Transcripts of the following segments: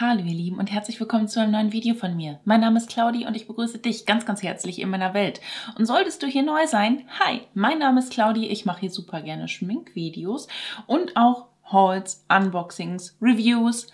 Hallo ihr Lieben und herzlich willkommen zu einem neuen Video von mir. Mein Name ist Claudi und ich begrüße dich ganz, ganz herzlich in meiner Welt. Und solltest du hier neu sein, hi, mein Name ist Claudi, ich mache hier super gerne Schminkvideos und auch Hauls, Unboxings, Reviews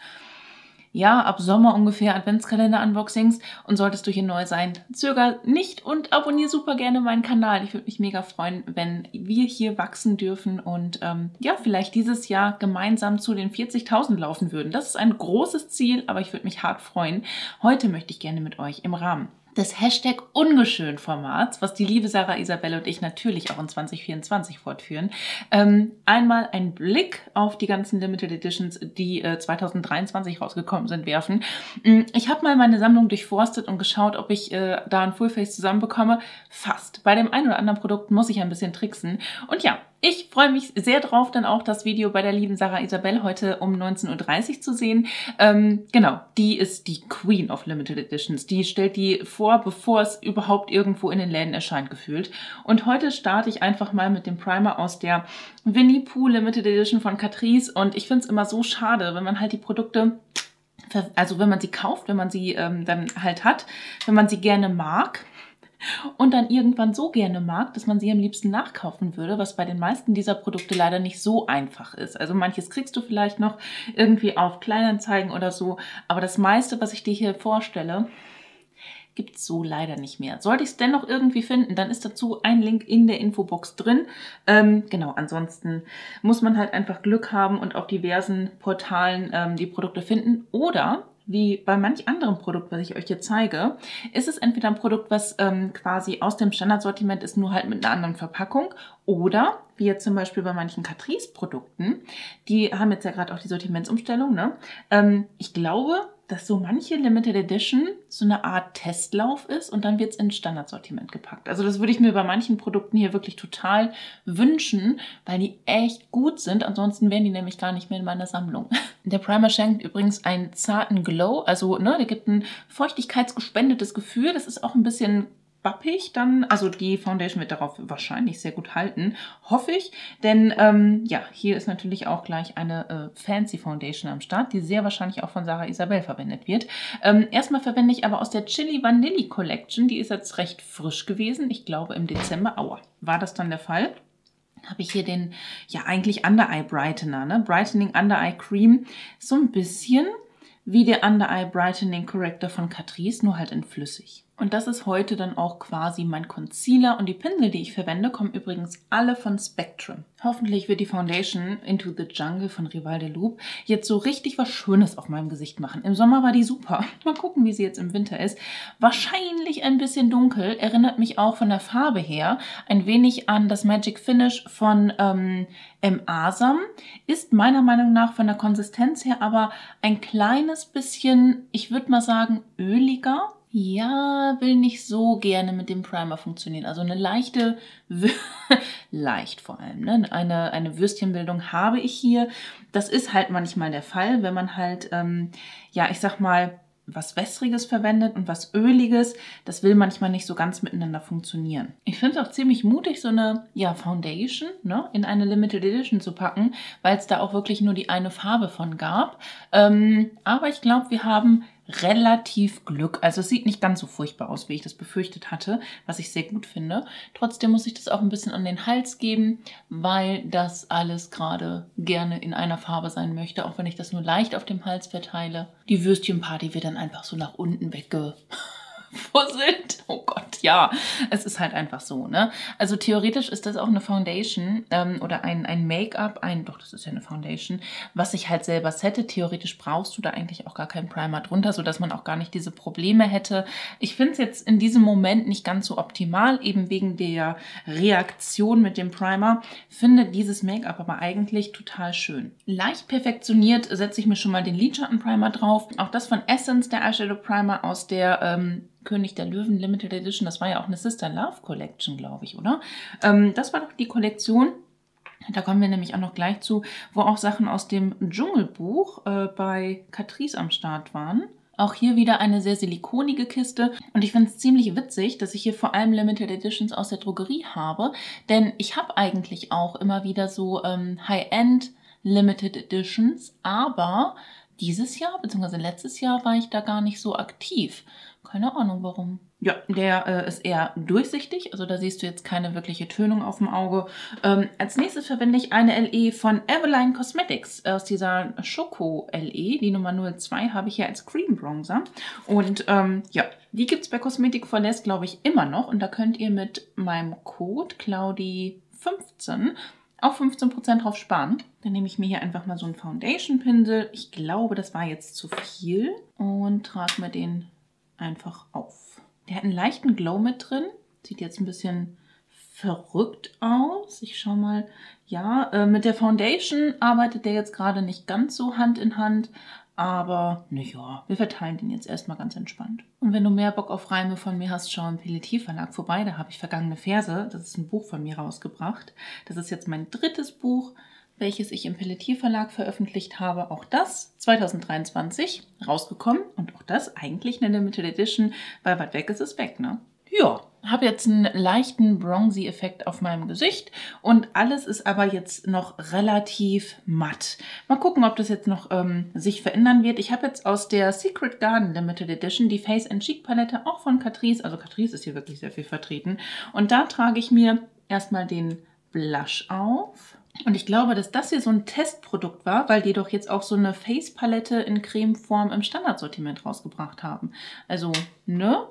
ja, ab Sommer ungefähr Adventskalender-Unboxings. Und solltest du hier neu sein, zöger nicht und abonniere super gerne meinen Kanal. Ich würde mich mega freuen, wenn wir hier wachsen dürfen und ähm, ja, vielleicht dieses Jahr gemeinsam zu den 40.000 laufen würden. Das ist ein großes Ziel, aber ich würde mich hart freuen. Heute möchte ich gerne mit euch im Rahmen des Hashtag ungeschön Formats, was die liebe Sarah Isabelle und ich natürlich auch in 2024 fortführen. Ähm, einmal ein Blick auf die ganzen Limited Editions, die äh, 2023 rausgekommen sind, werfen. Mm, ich habe mal meine Sammlung durchforstet und geschaut, ob ich äh, da ein Fullface zusammenbekomme. Fast. Bei dem einen oder anderen Produkt muss ich ein bisschen tricksen. Und ja, ich freue mich sehr drauf, dann auch das Video bei der lieben Sarah Isabel heute um 19.30 Uhr zu sehen. Ähm, genau, die ist die Queen of Limited Editions. Die stellt die vor, bevor es überhaupt irgendwo in den Läden erscheint, gefühlt. Und heute starte ich einfach mal mit dem Primer aus der Winnie Pooh Limited Edition von Catrice. Und ich finde es immer so schade, wenn man halt die Produkte also wenn man sie kauft, wenn man sie ähm, dann halt hat, wenn man sie gerne mag, und dann irgendwann so gerne mag, dass man sie am liebsten nachkaufen würde, was bei den meisten dieser Produkte leider nicht so einfach ist. Also manches kriegst du vielleicht noch irgendwie auf Kleinanzeigen oder so, aber das meiste, was ich dir hier vorstelle, gibt es so leider nicht mehr. Sollte ich es dennoch irgendwie finden, dann ist dazu ein Link in der Infobox drin. Ähm, genau, ansonsten muss man halt einfach Glück haben und auf diversen Portalen ähm, die Produkte finden. Oder wie bei manch anderem Produkt, was ich euch hier zeige, ist es entweder ein Produkt, was ähm, quasi aus dem Standardsortiment ist, nur halt mit einer anderen Verpackung, oder wie jetzt zum Beispiel bei manchen Catrice-Produkten, die haben jetzt ja gerade auch die Sortimentsumstellung, ne? Ähm, ich glaube, dass so manche Limited Edition so eine Art Testlauf ist und dann wird es ins Standardsortiment gepackt. Also das würde ich mir bei manchen Produkten hier wirklich total wünschen, weil die echt gut sind. Ansonsten wären die nämlich gar nicht mehr in meiner Sammlung. Der Primer schenkt übrigens einen zarten Glow, also ne, der gibt ein feuchtigkeitsgespendetes Gefühl. Das ist auch ein bisschen bappig dann. Also die Foundation wird darauf wahrscheinlich sehr gut halten, hoffe ich. Denn ähm, ja, hier ist natürlich auch gleich eine äh, Fancy Foundation am Start, die sehr wahrscheinlich auch von Sarah Isabel verwendet wird. Ähm, erstmal verwende ich aber aus der Chili Vanilli Collection. Die ist jetzt recht frisch gewesen. Ich glaube im Dezember. Aua, war das dann der Fall? habe ich hier den, ja eigentlich Under-Eye Brightener, ne? Brightening Under-Eye Cream. So ein bisschen wie der Under-Eye Brightening Corrector von Catrice, nur halt in flüssig. Und das ist heute dann auch quasi mein Concealer. Und die Pinsel, die ich verwende, kommen übrigens alle von Spectrum. Hoffentlich wird die Foundation Into the Jungle von Rival de Loop jetzt so richtig was Schönes auf meinem Gesicht machen. Im Sommer war die super. Mal gucken, wie sie jetzt im Winter ist. Wahrscheinlich ein bisschen dunkel. Erinnert mich auch von der Farbe her ein wenig an das Magic Finish von ähm, M. Asam. Ist meiner Meinung nach von der Konsistenz her aber ein kleines bisschen, ich würde mal sagen, öliger ja, will nicht so gerne mit dem Primer funktionieren. Also eine leichte, leicht vor allem, ne? eine, eine Würstchenbildung habe ich hier. Das ist halt manchmal der Fall, wenn man halt, ähm, ja, ich sag mal, was Wässriges verwendet und was Öliges. Das will manchmal nicht so ganz miteinander funktionieren. Ich finde es auch ziemlich mutig, so eine ja, Foundation ne, in eine Limited Edition zu packen, weil es da auch wirklich nur die eine Farbe von gab. Ähm, aber ich glaube, wir haben relativ Glück. Also es sieht nicht ganz so furchtbar aus, wie ich das befürchtet hatte, was ich sehr gut finde. Trotzdem muss ich das auch ein bisschen an den Hals geben, weil das alles gerade gerne in einer Farbe sein möchte, auch wenn ich das nur leicht auf dem Hals verteile. Die Würstchenparty wird dann einfach so nach unten wegge fusselt. Oh Gott, ja. Es ist halt einfach so, ne? Also theoretisch ist das auch eine Foundation ähm, oder ein, ein Make-up, ein, doch, das ist ja eine Foundation, was ich halt selber sette. Theoretisch brauchst du da eigentlich auch gar keinen Primer drunter, sodass man auch gar nicht diese Probleme hätte. Ich finde es jetzt in diesem Moment nicht ganz so optimal, eben wegen der Reaktion mit dem Primer. Finde dieses Make-up aber eigentlich total schön. Leicht perfektioniert setze ich mir schon mal den Lidschattenprimer drauf. Auch das von Essence, der Eyeshadow Primer aus der ähm, König der Löwen Limited Edition. Das war ja auch eine Sister Love Collection, glaube ich, oder? Ähm, das war doch die Kollektion. Da kommen wir nämlich auch noch gleich zu, wo auch Sachen aus dem Dschungelbuch äh, bei Catrice am Start waren. Auch hier wieder eine sehr silikonige Kiste. Und ich finde es ziemlich witzig, dass ich hier vor allem Limited Editions aus der Drogerie habe. Denn ich habe eigentlich auch immer wieder so ähm, High-End Limited Editions, aber dieses Jahr bzw. letztes Jahr war ich da gar nicht so aktiv. Keine Ahnung warum. Ja, der äh, ist eher durchsichtig, also da siehst du jetzt keine wirkliche Tönung auf dem Auge. Ähm, als nächstes verwende ich eine LE von Eveline Cosmetics aus dieser Schoko LE. Die Nummer 02 habe ich hier als Cream Bronzer. Und ähm, ja, die gibt es bei Kosmetik Verlässt, glaube ich, immer noch. Und da könnt ihr mit meinem Code Claudi15 auch 15% drauf sparen. Dann nehme ich mir hier einfach mal so einen Foundation-Pinsel. Ich glaube, das war jetzt zu viel. Und trage mir den einfach auf. Der hat einen leichten Glow mit drin. Sieht jetzt ein bisschen verrückt aus. Ich schau mal. Ja, äh, mit der Foundation arbeitet der jetzt gerade nicht ganz so Hand in Hand. Aber naja, wir verteilen den jetzt erstmal ganz entspannt. Und wenn du mehr Bock auf Reime von mir hast, schau im Pelletier Verlag vorbei. Da habe ich vergangene Verse. Das ist ein Buch von mir rausgebracht. Das ist jetzt mein drittes Buch welches ich im Pelletier Verlag veröffentlicht habe. Auch das 2023 rausgekommen und auch das eigentlich eine Limited Edition, weil was weg ist, ist weg, ne? Ja, habe jetzt einen leichten Bronzy-Effekt auf meinem Gesicht und alles ist aber jetzt noch relativ matt. Mal gucken, ob das jetzt noch ähm, sich verändern wird. Ich habe jetzt aus der Secret Garden Limited Edition die Face and Cheek Palette, auch von Catrice. Also Catrice ist hier wirklich sehr viel vertreten. Und da trage ich mir erstmal den Blush auf. Und ich glaube, dass das hier so ein Testprodukt war, weil die doch jetzt auch so eine Face-Palette in Cremeform im Standardsortiment rausgebracht haben. Also, ne?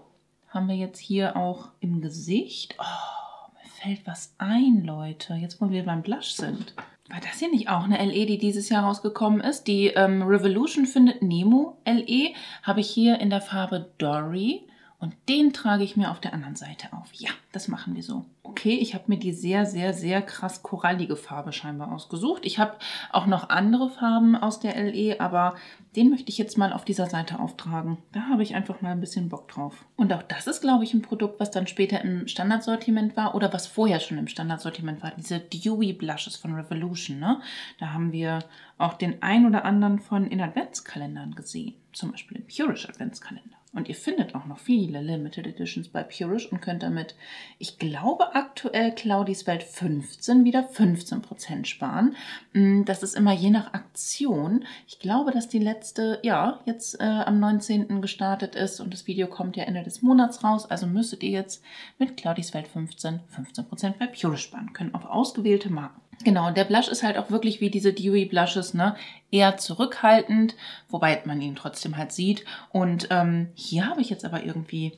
Haben wir jetzt hier auch im Gesicht. Oh, mir fällt was ein, Leute. Jetzt, wo wir beim Blush sind. War das hier nicht auch eine LE, die dieses Jahr rausgekommen ist? Die ähm, Revolution findet Nemo LE habe ich hier in der Farbe Dory. Und den trage ich mir auf der anderen Seite auf. Ja, das machen wir so. Okay, ich habe mir die sehr, sehr, sehr krass korallige Farbe scheinbar ausgesucht. Ich habe auch noch andere Farben aus der LE, aber den möchte ich jetzt mal auf dieser Seite auftragen. Da habe ich einfach mal ein bisschen Bock drauf. Und auch das ist, glaube ich, ein Produkt, was dann später im Standardsortiment war oder was vorher schon im Standardsortiment war. Diese Dewy Blushes von Revolution. Ne? Da haben wir auch den ein oder anderen von in Adventskalendern gesehen. Zum Beispiel im Purish Adventskalender. Und ihr findet auch noch viele Limited Editions bei Purish und könnt damit, ich glaube aktuell Claudis Welt 15 wieder 15% sparen. Mm, das ist immer je nach Aktion. Ich glaube, dass die letzte, ja, jetzt äh, am 19. gestartet ist und das Video kommt ja Ende des Monats raus. Also müsstet ihr jetzt mit Claudis Welt 15 15% bei Purish sparen können auf ausgewählte Marken. Genau, der Blush ist halt auch wirklich wie diese Dewy Blushes, ne? Eher zurückhaltend, wobei man ihn trotzdem halt sieht. Und ähm, hier habe ich jetzt aber irgendwie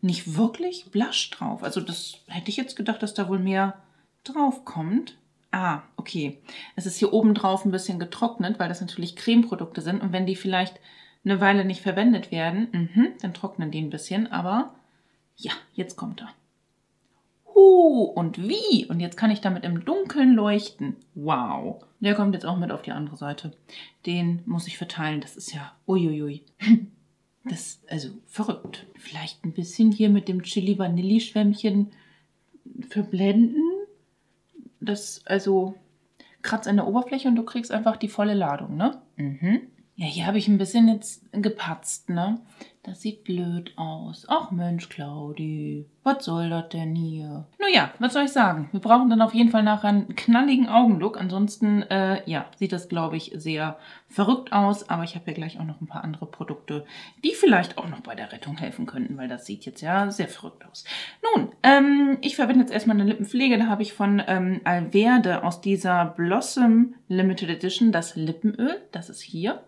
nicht wirklich Blush drauf. Also das hätte ich jetzt gedacht, dass da wohl mehr drauf kommt. Ah, okay. Es ist hier oben drauf ein bisschen getrocknet, weil das natürlich Cremeprodukte sind. Und wenn die vielleicht eine Weile nicht verwendet werden, mh, dann trocknen die ein bisschen. Aber ja, jetzt kommt er. Huh, und wie? Und jetzt kann ich damit im Dunkeln leuchten. Wow. Der kommt jetzt auch mit auf die andere Seite. Den muss ich verteilen. Das ist ja uiuiui. Das, also verrückt. Vielleicht ein bisschen hier mit dem Chili-Vanilli-Schwämmchen verblenden. Das, also, kratzt an der Oberfläche und du kriegst einfach die volle Ladung, ne? Mhm. Ja, hier habe ich ein bisschen jetzt gepatzt, ne? Das sieht blöd aus. Ach Mensch, Claudi, was soll das denn hier? Nun ja, was soll ich sagen? Wir brauchen dann auf jeden Fall nachher einen knalligen Augenlook. Ansonsten, äh, ja, sieht das, glaube ich, sehr verrückt aus. Aber ich habe ja gleich auch noch ein paar andere Produkte, die vielleicht auch noch bei der Rettung helfen könnten, weil das sieht jetzt ja sehr verrückt aus. Nun, ähm, ich verwende jetzt erstmal eine Lippenpflege. Da habe ich von ähm, Alverde aus dieser Blossom Limited Edition das Lippenöl. Das ist hier.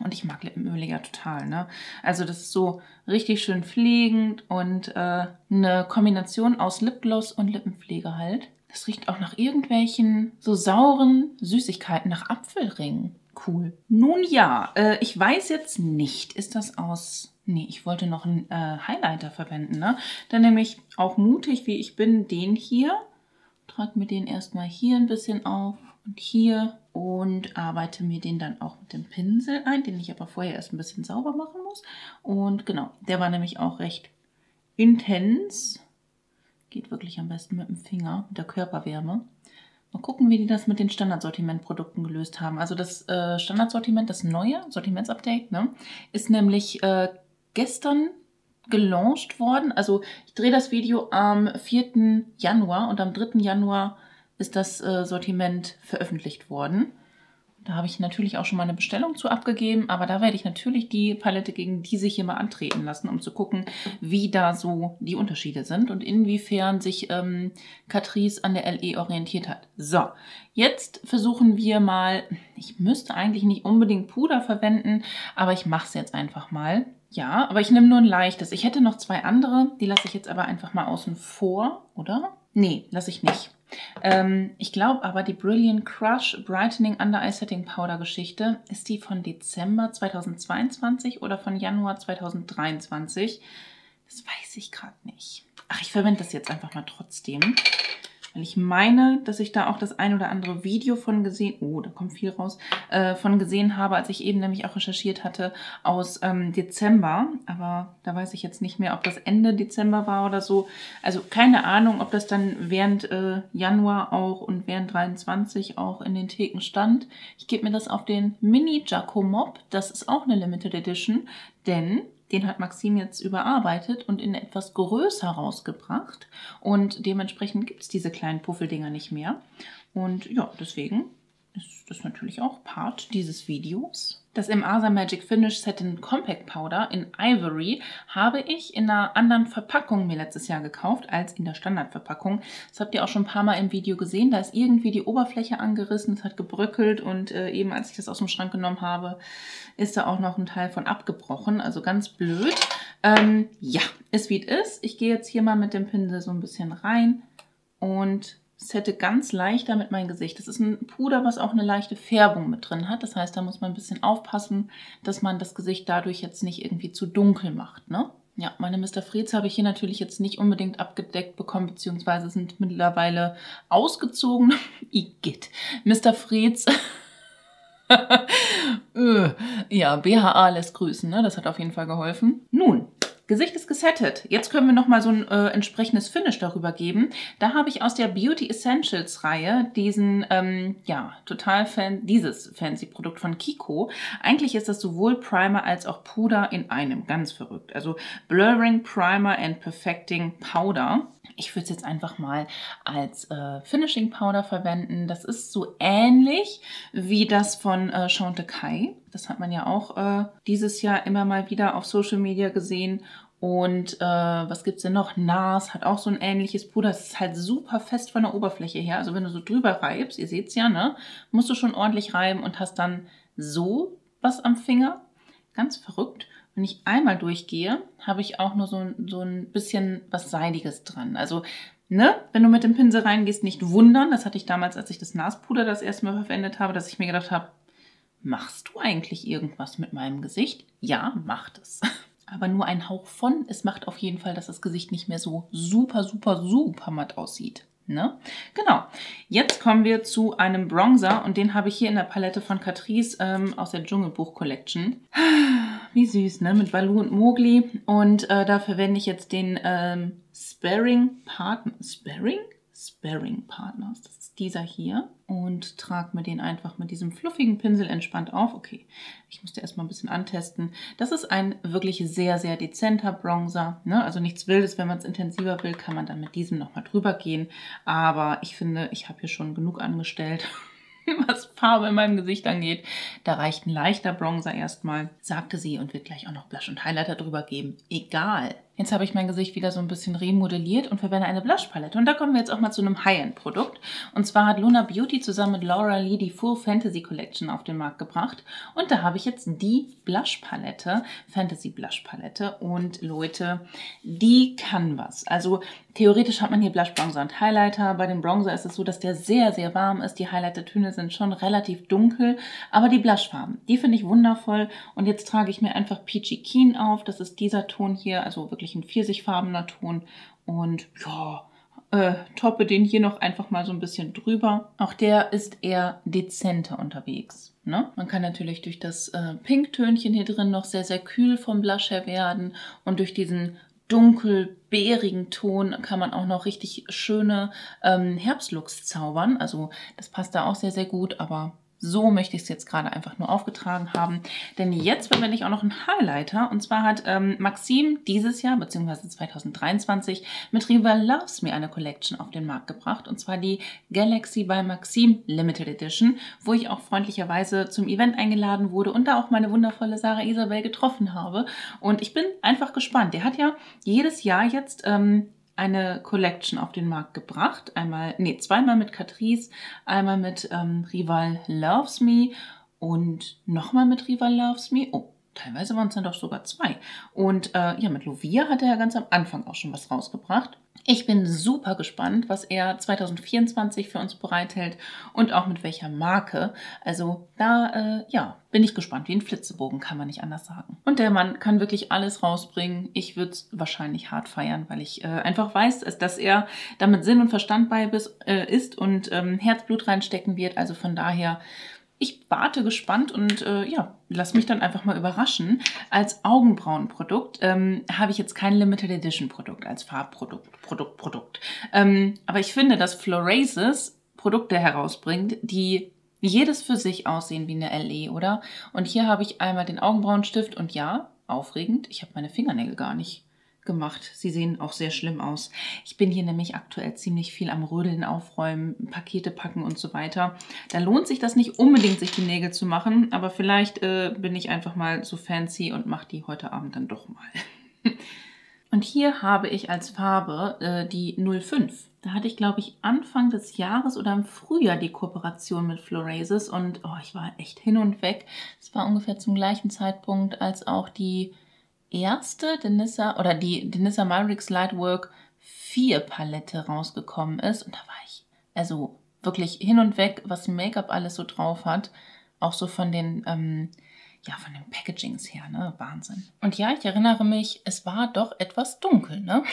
Und ich mag Lippenöle ja total, ne? Also das ist so richtig schön pflegend und äh, eine Kombination aus Lipgloss und Lippenpflege halt. Das riecht auch nach irgendwelchen so sauren Süßigkeiten, nach Apfelringen. Cool. Nun ja, äh, ich weiß jetzt nicht, ist das aus... Nee, ich wollte noch einen äh, Highlighter verwenden, ne? Dann nehme ich auch mutig, wie ich bin, den hier. Trage mir den erstmal hier ein bisschen auf und hier und arbeite mir den dann auch mit dem Pinsel ein, den ich aber vorher erst ein bisschen sauber machen muss. Und genau, der war nämlich auch recht intens. Geht wirklich am besten mit dem Finger, mit der Körperwärme. Mal gucken, wie die das mit den Standardsortimentprodukten gelöst haben. Also das äh, Standardsortiment, das neue Sortimentsupdate, ne, ist nämlich äh, gestern gelauncht worden. Also ich drehe das Video am 4. Januar und am 3. Januar ist das äh, Sortiment veröffentlicht worden. Da habe ich natürlich auch schon mal eine Bestellung zu abgegeben, aber da werde ich natürlich die Palette gegen diese hier mal antreten lassen, um zu gucken, wie da so die Unterschiede sind und inwiefern sich ähm, Catrice an der LE orientiert hat. So, jetzt versuchen wir mal, ich müsste eigentlich nicht unbedingt Puder verwenden, aber ich mache es jetzt einfach mal. Ja, aber ich nehme nur ein leichtes. Ich hätte noch zwei andere, die lasse ich jetzt aber einfach mal außen vor, oder? Nee, lasse ich nicht. Ähm, ich glaube aber, die Brilliant Crush Brightening Under Eye Setting Powder Geschichte, ist die von Dezember 2022 oder von Januar 2023? Das weiß ich gerade nicht. Ach, ich verwende das jetzt einfach mal trotzdem. Weil ich meine, dass ich da auch das ein oder andere Video von gesehen, oh, da kommt viel raus, äh, von gesehen habe, als ich eben nämlich auch recherchiert hatte aus ähm, Dezember. Aber da weiß ich jetzt nicht mehr, ob das Ende Dezember war oder so. Also keine Ahnung, ob das dann während äh, Januar auch und während 23 auch in den Theken stand. Ich gebe mir das auf den Mini Jacomob. Das ist auch eine Limited Edition, denn den hat Maxim jetzt überarbeitet und in etwas größer rausgebracht. Und dementsprechend gibt es diese kleinen Puffeldinger nicht mehr. Und ja, deswegen ist das natürlich auch Part dieses Videos. Das im Asa Magic Finish Satin Compact Powder in Ivory habe ich in einer anderen Verpackung mir letztes Jahr gekauft als in der Standardverpackung. Das habt ihr auch schon ein paar Mal im Video gesehen. Da ist irgendwie die Oberfläche angerissen, es hat gebröckelt und äh, eben als ich das aus dem Schrank genommen habe, ist da auch noch ein Teil von abgebrochen. Also ganz blöd. Ähm, ja, ist wie es ist. Ich gehe jetzt hier mal mit dem Pinsel so ein bisschen rein und sette ganz leicht damit mein Gesicht. Das ist ein Puder, was auch eine leichte Färbung mit drin hat. Das heißt, da muss man ein bisschen aufpassen, dass man das Gesicht dadurch jetzt nicht irgendwie zu dunkel macht. Ne? Ja, meine Mr. Freds habe ich hier natürlich jetzt nicht unbedingt abgedeckt bekommen, beziehungsweise sind mittlerweile ausgezogen. Igitt. Mr. Freds. Äh, ja, BHA lässt grüßen, ne? Das hat auf jeden Fall geholfen. Nun, Gesicht ist gesettet. Jetzt können wir nochmal so ein äh, entsprechendes Finish darüber geben. Da habe ich aus der Beauty Essentials Reihe diesen, ähm, ja, total fan, dieses fancy Produkt von Kiko. Eigentlich ist das sowohl Primer als auch Puder in einem. Ganz verrückt. Also Blurring Primer and Perfecting Powder. Ich würde es jetzt einfach mal als äh, Finishing Powder verwenden. Das ist so ähnlich wie das von äh, Chantecaille. Das hat man ja auch äh, dieses Jahr immer mal wieder auf Social Media gesehen. Und äh, was gibt's denn noch? NARS hat auch so ein ähnliches Puder. Das ist halt super fest von der Oberfläche her. Also wenn du so drüber reibst, ihr seht's ja, ne? Musst du schon ordentlich reiben und hast dann so was am Finger. Ganz verrückt. Wenn ich einmal durchgehe, habe ich auch nur so, so ein bisschen was Seidiges dran. Also, ne, wenn du mit dem Pinsel reingehst, nicht wundern. Das hatte ich damals, als ich das Naspuder das erste Mal verwendet habe, dass ich mir gedacht habe, machst du eigentlich irgendwas mit meinem Gesicht? Ja, macht es. Aber nur ein Hauch von. Es macht auf jeden Fall, dass das Gesicht nicht mehr so super, super, super matt aussieht. Ne? Genau. Jetzt kommen wir zu einem Bronzer und den habe ich hier in der Palette von Catrice ähm, aus der Dschungelbuch Collection. Wie süß, ne? Mit Baloo und Mowgli. Und äh, da verwende ich jetzt den ähm, Sparring Partner. Sparring Partners. Das ist dieser hier. Und trage mir den einfach mit diesem fluffigen Pinsel entspannt auf. Okay, ich musste erstmal ein bisschen antesten. Das ist ein wirklich sehr, sehr dezenter Bronzer. Ne? Also nichts Wildes. Wenn man es intensiver will, kann man dann mit diesem nochmal drüber gehen. Aber ich finde, ich habe hier schon genug angestellt. was Farbe in meinem Gesicht angeht. Da reicht ein leichter Bronzer erstmal, sagte sie und wird gleich auch noch Blush und Highlighter drüber geben. Egal. Jetzt habe ich mein Gesicht wieder so ein bisschen remodelliert und verwende eine Blushpalette. Und da kommen wir jetzt auch mal zu einem High-End-Produkt. Und zwar hat Luna Beauty zusammen mit Laura Lee die Full Fantasy Collection auf den Markt gebracht. Und da habe ich jetzt die Blushpalette, Fantasy Blushpalette. Und Leute, die kann was. Also theoretisch hat man hier Blush, Bronzer und Highlighter. Bei dem Bronzer ist es so, dass der sehr, sehr warm ist. Die Highlighter-Töne sind schon relativ dunkel. Aber die Blushfarben, die finde ich wundervoll. Und jetzt trage ich mir einfach Peachy Keen auf. Das ist dieser Ton hier, also wirklich wirklich ein pfirsichfarbener Ton. Und ja, äh, toppe den hier noch einfach mal so ein bisschen drüber. Auch der ist eher dezenter unterwegs. Ne? Man kann natürlich durch das äh, Pinktönchen hier drin noch sehr, sehr kühl vom Blush her werden und durch diesen dunkel-beerigen Ton kann man auch noch richtig schöne ähm, Herbstlooks zaubern. Also das passt da auch sehr, sehr gut, aber so möchte ich es jetzt gerade einfach nur aufgetragen haben. Denn jetzt verwende ich auch noch einen Highlighter. Und zwar hat ähm, Maxim dieses Jahr, beziehungsweise 2023, mit Rival Loves Me eine Collection auf den Markt gebracht. Und zwar die Galaxy by Maxim Limited Edition, wo ich auch freundlicherweise zum Event eingeladen wurde und da auch meine wundervolle Sarah Isabel getroffen habe. Und ich bin einfach gespannt. Der hat ja jedes Jahr jetzt... Ähm, eine Collection auf den Markt gebracht. Einmal, nee, zweimal mit Catrice, einmal mit ähm, Rival Loves Me und nochmal mit Rival Loves Me. Oh, teilweise waren es dann doch sogar zwei. Und äh, ja, mit Lovia hat er ja ganz am Anfang auch schon was rausgebracht. Ich bin super gespannt, was er 2024 für uns bereithält und auch mit welcher Marke. Also da, äh, ja, bin ich gespannt. Wie ein Flitzebogen, kann man nicht anders sagen. Und der Mann kann wirklich alles rausbringen. Ich würde es wahrscheinlich hart feiern, weil ich äh, einfach weiß, dass er damit Sinn und Verstand bei äh, ist und ähm, Herzblut reinstecken wird. Also von daher ich warte gespannt und äh, ja, lass mich dann einfach mal überraschen. Als Augenbrauenprodukt ähm, habe ich jetzt kein Limited Edition Produkt als Farbprodukt, Produkt, Produkt. Ähm, aber ich finde, dass Florasis Produkte herausbringt, die jedes für sich aussehen wie eine LE, oder? Und hier habe ich einmal den Augenbrauenstift und ja, aufregend, ich habe meine Fingernägel gar nicht gemacht. Sie sehen auch sehr schlimm aus. Ich bin hier nämlich aktuell ziemlich viel am Rödeln, aufräumen, Pakete packen und so weiter. Da lohnt sich das nicht unbedingt, sich die Nägel zu machen, aber vielleicht äh, bin ich einfach mal so fancy und mache die heute Abend dann doch mal. und hier habe ich als Farbe äh, die 05. Da hatte ich, glaube ich, Anfang des Jahres oder im Frühjahr die Kooperation mit Florasis und oh, ich war echt hin und weg. Es war ungefähr zum gleichen Zeitpunkt, als auch die erste Denissa oder die Denissa Myrix Lightwork 4 Palette rausgekommen ist. Und da war ich also wirklich hin und weg, was Make-up alles so drauf hat. Auch so von den, ähm, ja, von den Packagings her, ne? Wahnsinn. Und ja, ich erinnere mich, es war doch etwas dunkel, ne?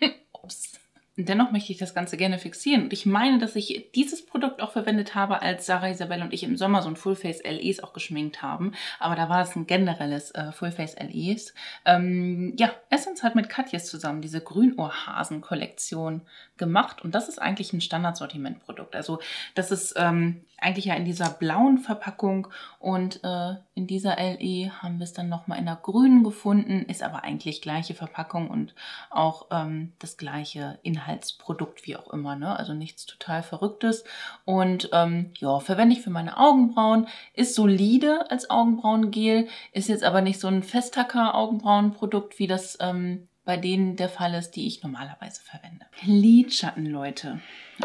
Ups. Dennoch möchte ich das Ganze gerne fixieren. Und ich meine, dass ich dieses Produkt auch verwendet habe, als Sarah Isabel und ich im Sommer so ein Fullface LEs auch geschminkt haben. Aber da war es ein generelles äh, Fullface LEs. Ähm, ja, Essence hat mit Katjes zusammen diese Grünohrhasen-Kollektion gemacht. Und das ist eigentlich ein Standardsortimentprodukt. Also das ist ähm, eigentlich ja in dieser blauen Verpackung und äh, in dieser LE haben wir es dann nochmal in der grünen gefunden, ist aber eigentlich gleiche Verpackung und auch ähm, das gleiche Inhaltsprodukt, wie auch immer, ne? also nichts total Verrücktes und ähm, ja, verwende ich für meine Augenbrauen, ist solide als Augenbrauengel, ist jetzt aber nicht so ein Festacker Augenbrauenprodukt, wie das ähm, bei denen der Fall ist, die ich normalerweise verwende. Lidschatten, Leute.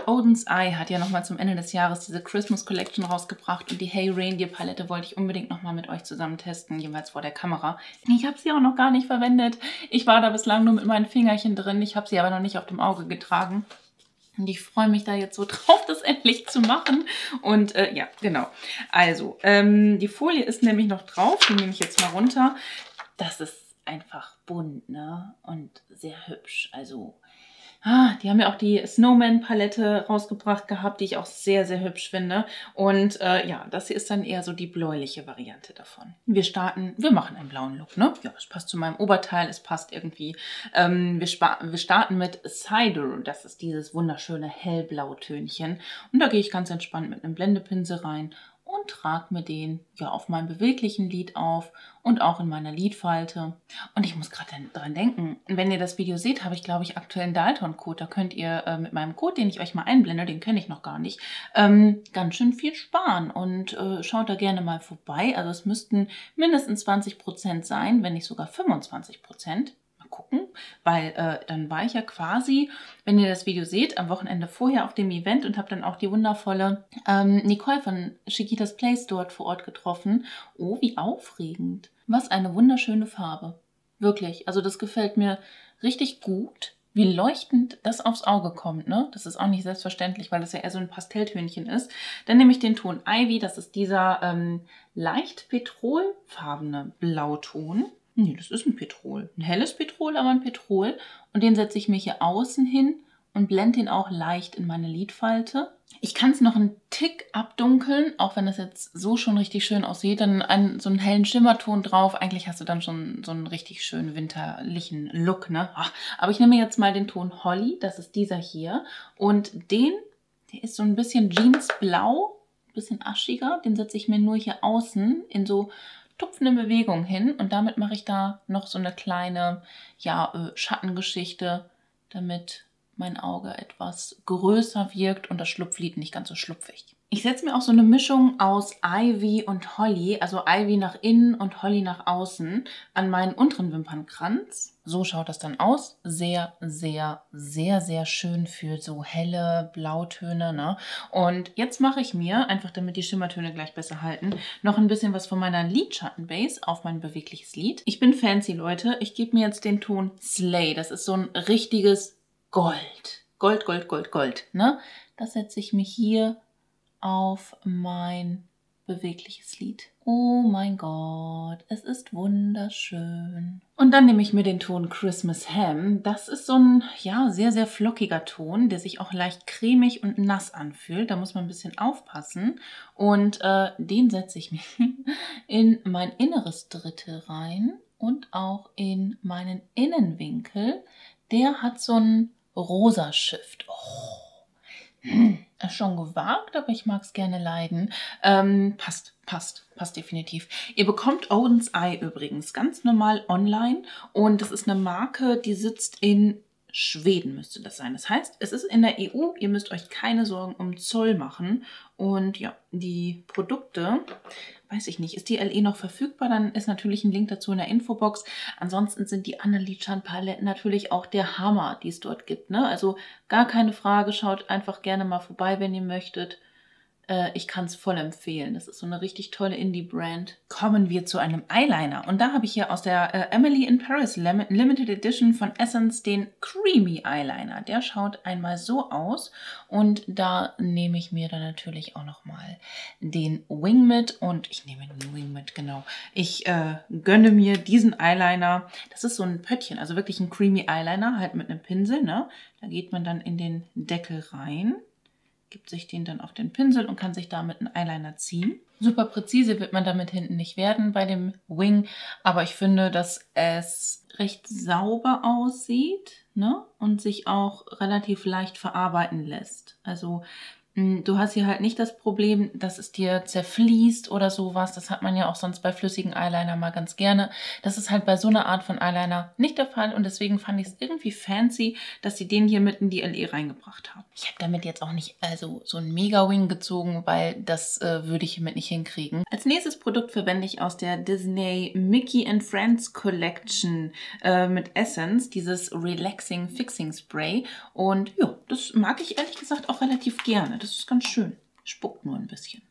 Odin's Eye hat ja nochmal zum Ende des Jahres diese Christmas Collection rausgebracht und die Hey Reindeer Palette wollte ich unbedingt nochmal mit euch zusammen testen, jeweils vor der Kamera. Ich habe sie auch noch gar nicht verwendet. Ich war da bislang nur mit meinen Fingerchen drin. Ich habe sie aber noch nicht auf dem Auge getragen. Und ich freue mich da jetzt so drauf, das endlich zu machen. Und äh, ja, genau. Also, ähm, die Folie ist nämlich noch drauf. Die nehme ich jetzt mal runter. Das ist einfach bunt, ne? Und sehr hübsch. Also, ah, die haben ja auch die Snowman-Palette rausgebracht gehabt, die ich auch sehr, sehr hübsch finde. Und äh, ja, das hier ist dann eher so die bläuliche Variante davon. Wir starten, wir machen einen blauen Look, ne? Ja, es passt zu meinem Oberteil, es passt irgendwie. Ähm, wir, wir starten mit Cider, das ist dieses wunderschöne hellblaue Tönchen. Und da gehe ich ganz entspannt mit einem Blendepinsel rein und trage mir den ja auf meinem beweglichen Lid auf und auch in meiner Lidfalte. Und ich muss gerade daran denken, wenn ihr das Video seht, habe ich glaube ich aktuell einen Dalton-Code. Da könnt ihr äh, mit meinem Code, den ich euch mal einblende, den kenne ich noch gar nicht, ähm, ganz schön viel sparen. Und äh, schaut da gerne mal vorbei. Also es müssten mindestens 20% sein, wenn nicht sogar 25% gucken, weil äh, dann war ich ja quasi, wenn ihr das Video seht, am Wochenende vorher auf dem Event und habe dann auch die wundervolle ähm, Nicole von Chiquitas Place dort vor Ort getroffen. Oh, wie aufregend. Was eine wunderschöne Farbe. Wirklich. Also das gefällt mir richtig gut wie leuchtend das aufs Auge kommt. Ne? Das ist auch nicht selbstverständlich, weil das ja eher so ein Pastelltönchen ist. Dann nehme ich den Ton Ivy, das ist dieser ähm, leicht petrolfarbene Blauton. Nee, das ist ein Petrol. Ein helles Petrol, aber ein Petrol. Und den setze ich mir hier außen hin und blende ihn auch leicht in meine Lidfalte. Ich kann es noch einen Tick abdunkeln, auch wenn es jetzt so schon richtig schön aussieht. Dann einen, so einen hellen Schimmerton drauf. Eigentlich hast du dann schon so einen richtig schönen winterlichen Look, ne? Aber ich nehme jetzt mal den Ton Holly, das ist dieser hier. Und den, der ist so ein bisschen Jeansblau bisschen aschiger. Den setze ich mir nur hier außen in so tupfende Bewegung hin und damit mache ich da noch so eine kleine ja, äh, Schattengeschichte, damit mein Auge etwas größer wirkt und das Schlupflid nicht ganz so schlupfig. Ich setze mir auch so eine Mischung aus Ivy und Holly, also Ivy nach innen und Holly nach außen, an meinen unteren Wimpernkranz. So schaut das dann aus. Sehr, sehr, sehr, sehr schön für so helle Blautöne. Ne? Und jetzt mache ich mir, einfach damit die Schimmertöne gleich besser halten, noch ein bisschen was von meiner Lidschattenbase auf mein bewegliches Lid. Ich bin fancy, Leute. Ich gebe mir jetzt den Ton Slay. Das ist so ein richtiges Gold. Gold, Gold, Gold, Gold. Ne? Das setze ich mir hier auf mein bewegliches Lied. Oh mein Gott, es ist wunderschön. Und dann nehme ich mir den Ton Christmas Ham. Das ist so ein, ja, sehr, sehr flockiger Ton, der sich auch leicht cremig und nass anfühlt. Da muss man ein bisschen aufpassen. Und äh, den setze ich mir in mein inneres Drittel rein und auch in meinen Innenwinkel. Der hat so ein rosa Shift. Oh. Ist schon gewagt, aber ich mag es gerne leiden. Ähm, passt, passt, passt definitiv. Ihr bekommt Odin's Eye übrigens ganz normal online und das ist eine Marke, die sitzt in Schweden müsste das sein. Das heißt, es ist in der EU, ihr müsst euch keine Sorgen um Zoll machen. Und ja, die Produkte, weiß ich nicht, ist die LE noch verfügbar? Dann ist natürlich ein Link dazu in der Infobox. Ansonsten sind die Anneliechan-Paletten natürlich auch der Hammer, die es dort gibt. Ne? Also gar keine Frage, schaut einfach gerne mal vorbei, wenn ihr möchtet. Äh, ich kann es voll empfehlen. Das ist so eine richtig tolle Indie-Brand. Kommen wir zu einem Eyeliner. Und da habe ich hier aus der äh, Emily in Paris Limited Edition von Essence den Creamy Eyeliner. Der schaut einmal so aus. Und da nehme ich mir dann natürlich auch nochmal den Wing mit. Und ich nehme den Wing mit, genau. Ich äh, gönne mir diesen Eyeliner. Das ist so ein Pöttchen, also wirklich ein Creamy Eyeliner, halt mit einem Pinsel. Ne? Da geht man dann in den Deckel rein gibt sich den dann auf den Pinsel und kann sich damit einen Eyeliner ziehen. Super präzise wird man damit hinten nicht werden bei dem Wing, aber ich finde, dass es recht sauber aussieht ne? und sich auch relativ leicht verarbeiten lässt. Also du hast hier halt nicht das Problem, dass es dir zerfließt oder sowas. Das hat man ja auch sonst bei flüssigen Eyeliner mal ganz gerne. Das ist halt bei so einer Art von Eyeliner nicht der Fall und deswegen fand ich es irgendwie fancy, dass sie den hier mitten in die LE reingebracht haben. Ich habe damit jetzt auch nicht also so ein Mega-Wing gezogen, weil das äh, würde ich hiermit nicht hinkriegen. Als nächstes Produkt verwende ich aus der Disney Mickey and Friends Collection äh, mit Essence dieses Relaxing Fixing Spray und ja, das mag ich ehrlich gesagt auch relativ gerne. Das ist ganz schön. Spuckt nur ein bisschen.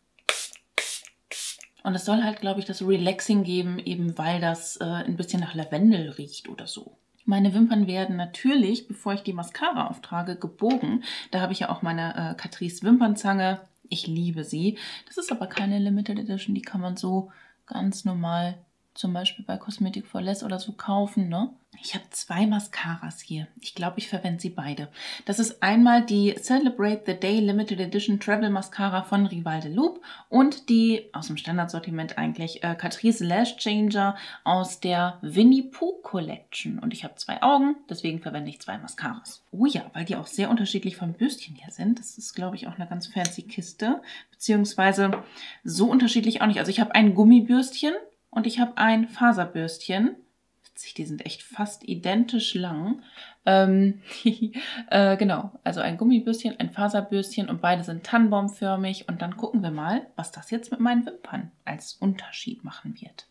Und es soll halt, glaube ich, das Relaxing geben, eben weil das äh, ein bisschen nach Lavendel riecht oder so. Meine Wimpern werden natürlich, bevor ich die Mascara auftrage, gebogen. Da habe ich ja auch meine äh, Catrice Wimpernzange. Ich liebe sie. Das ist aber keine Limited Edition, die kann man so ganz normal zum Beispiel bei Cosmetic for Less oder so kaufen. Ne? Ich habe zwei Mascaras hier. Ich glaube, ich verwende sie beide. Das ist einmal die Celebrate the Day Limited Edition Travel Mascara von Rival de Loop und die aus dem Standardsortiment eigentlich äh, Catrice Lash Changer aus der Winnie Pooh Collection. Und ich habe zwei Augen, deswegen verwende ich zwei Mascaras. Oh ja, weil die auch sehr unterschiedlich vom Bürstchen her sind. Das ist, glaube ich, auch eine ganz fancy Kiste. Beziehungsweise so unterschiedlich auch nicht. Also ich habe ein Gummibürstchen und ich habe ein Faserbürstchen. Witzig, die sind echt fast identisch lang. Ähm, äh, genau, also ein Gummibürstchen, ein Faserbürstchen und beide sind Tannenbaumförmig. Und dann gucken wir mal, was das jetzt mit meinen Wimpern als Unterschied machen wird.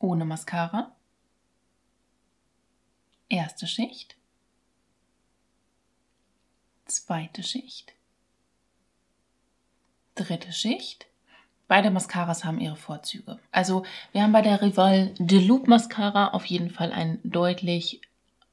Ohne Mascara. Erste Schicht. Zweite Schicht. Dritte Schicht. Beide Mascaras haben ihre Vorzüge. Also wir haben bei der Rival de Loop Mascara auf jeden Fall ein deutlich,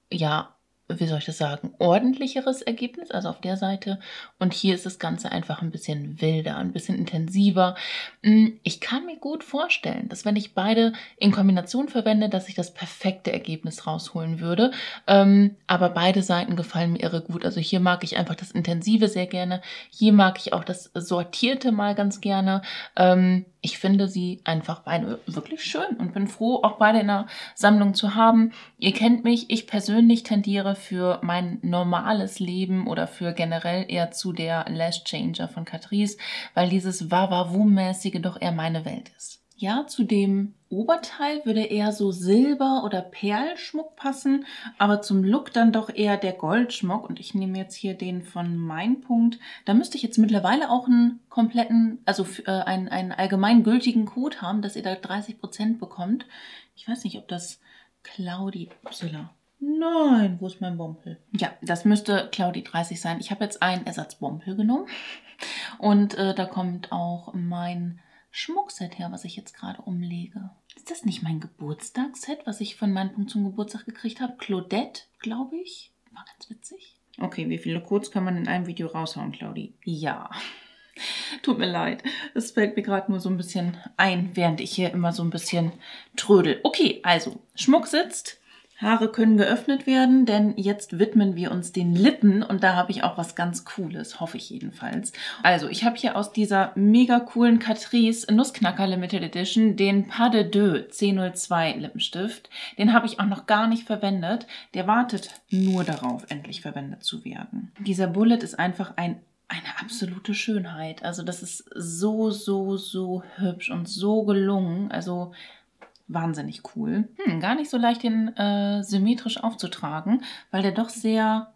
ja, wie soll ich das sagen, ordentlicheres Ergebnis, also auf der Seite. Und hier ist das Ganze einfach ein bisschen wilder, ein bisschen intensiver. Hm, ich kann mir gut vorstellen, dass wenn ich beide in Kombination verwende, dass ich das perfekte Ergebnis rausholen würde. Ähm, aber beide Seiten gefallen mir irre gut. Also hier mag ich einfach das Intensive sehr gerne. Hier mag ich auch das Sortierte mal ganz gerne. Ähm, ich finde sie einfach beide wirklich schön und bin froh, auch beide in der Sammlung zu haben. Ihr kennt mich, ich persönlich tendiere für mein normales Leben oder für generell eher zu der Lash Changer von Catrice, weil dieses Wawawum-mäßige doch eher meine Welt ist. Ja, zu dem Oberteil würde eher so Silber- oder Perlschmuck passen, aber zum Look dann doch eher der Goldschmuck. Und ich nehme jetzt hier den von Mein Punkt. Da müsste ich jetzt mittlerweile auch einen kompletten, also äh, einen, einen allgemeingültigen Code haben, dass ihr da 30% bekommt. Ich weiß nicht, ob das Claudi Upsala. Nein, wo ist mein Bompel? Ja, das müsste Claudi 30 sein. Ich habe jetzt einen Ersatzbompel genommen. Und äh, da kommt auch mein Schmuckset her, was ich jetzt gerade umlege. Ist das nicht mein Geburtstagsset, was ich von meinem Punkt zum Geburtstag gekriegt habe? Claudette, glaube ich. War ganz witzig. Okay, wie viele Codes kann man in einem Video raushauen, Claudi? Ja. Tut mir leid. Es fällt mir gerade nur so ein bisschen ein, während ich hier immer so ein bisschen trödel. Okay, also Schmuck sitzt. Haare können geöffnet werden, denn jetzt widmen wir uns den Lippen und da habe ich auch was ganz Cooles, hoffe ich jedenfalls. Also, ich habe hier aus dieser mega coolen Catrice Nussknacker Limited Edition den Pas de Deux C02 Lippenstift. Den habe ich auch noch gar nicht verwendet. Der wartet nur darauf, endlich verwendet zu werden. Dieser Bullet ist einfach ein eine absolute Schönheit. Also das ist so, so, so hübsch und so gelungen. Also wahnsinnig cool. Hm, gar nicht so leicht, den äh, symmetrisch aufzutragen, weil der doch sehr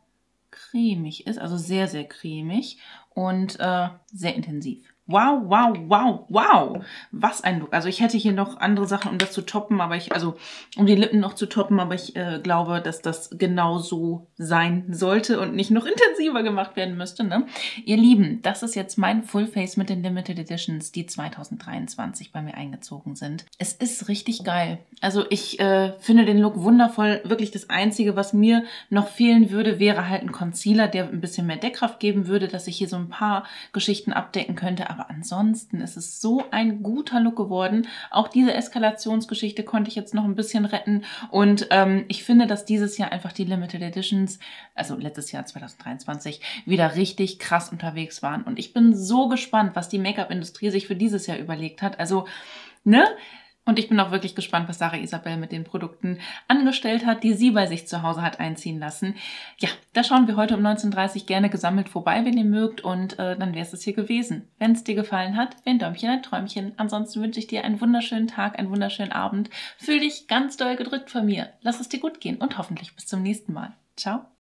cremig ist, also sehr, sehr cremig und äh, sehr intensiv. Wow, wow, wow, wow. Was ein Look. Also ich hätte hier noch andere Sachen, um das zu toppen, aber ich, also um die Lippen noch zu toppen, aber ich äh, glaube, dass das genau so sein sollte und nicht noch intensiver gemacht werden müsste. Ne? Ihr Lieben, das ist jetzt mein Full Face mit den Limited Editions, die 2023 bei mir eingezogen sind. Es ist richtig geil. Also ich äh, finde den Look wundervoll. Wirklich das Einzige, was mir noch fehlen würde, wäre halt ein Concealer, der ein bisschen mehr Deckkraft geben würde, dass ich hier so ein paar Geschichten abdecken könnte aber ansonsten ist es so ein guter Look geworden. Auch diese Eskalationsgeschichte konnte ich jetzt noch ein bisschen retten. Und ähm, ich finde, dass dieses Jahr einfach die Limited Editions, also letztes Jahr 2023, wieder richtig krass unterwegs waren. Und ich bin so gespannt, was die Make-up-Industrie sich für dieses Jahr überlegt hat. Also, ne? Und ich bin auch wirklich gespannt, was Sarah Isabel mit den Produkten angestellt hat, die sie bei sich zu Hause hat einziehen lassen. Ja, da schauen wir heute um 19.30 Uhr gerne gesammelt vorbei, wenn ihr mögt. Und äh, dann wäre es hier gewesen. Wenn es dir gefallen hat, ein Däumchen, ein Träumchen. Ansonsten wünsche ich dir einen wunderschönen Tag, einen wunderschönen Abend. Fühl dich ganz doll gedrückt von mir. Lass es dir gut gehen und hoffentlich bis zum nächsten Mal. Ciao.